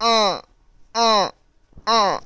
uh, uh, uh.